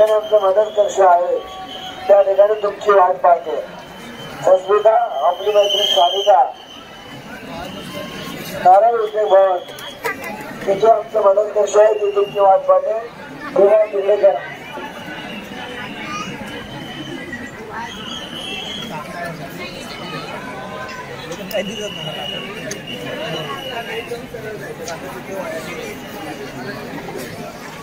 ठिकाणी आमचं मदत कशी आहे त्या ठिकाणी तुमची वाट पाहते. सस्मिता आपली मैत्री सारिका. नारायण उद्योग भवन. तिथे आमचं मदत कशी आहे ती तुमची वाट पाहते. तेव्हा तिकडे करा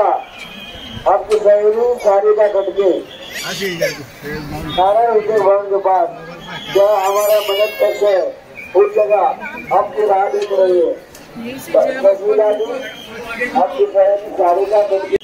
का अब सहेली सारी का घटके सारा उद्योग भवन के पास। जो हमारा मदद करते कैसे उस जगह आपकी राह दिख रही है आपकी सहेली सारी का घटके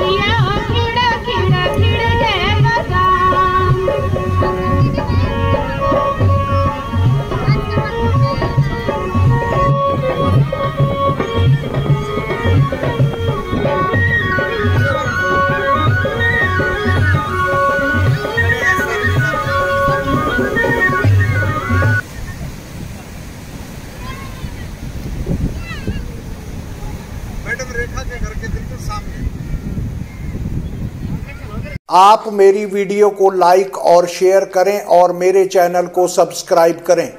ಕೈಯ ಗಿಡಕ್ಕೆ आप मेरी वीडियो को लाइक और शेयर करें और मेरे चैनल को सब्सक्राइब करें।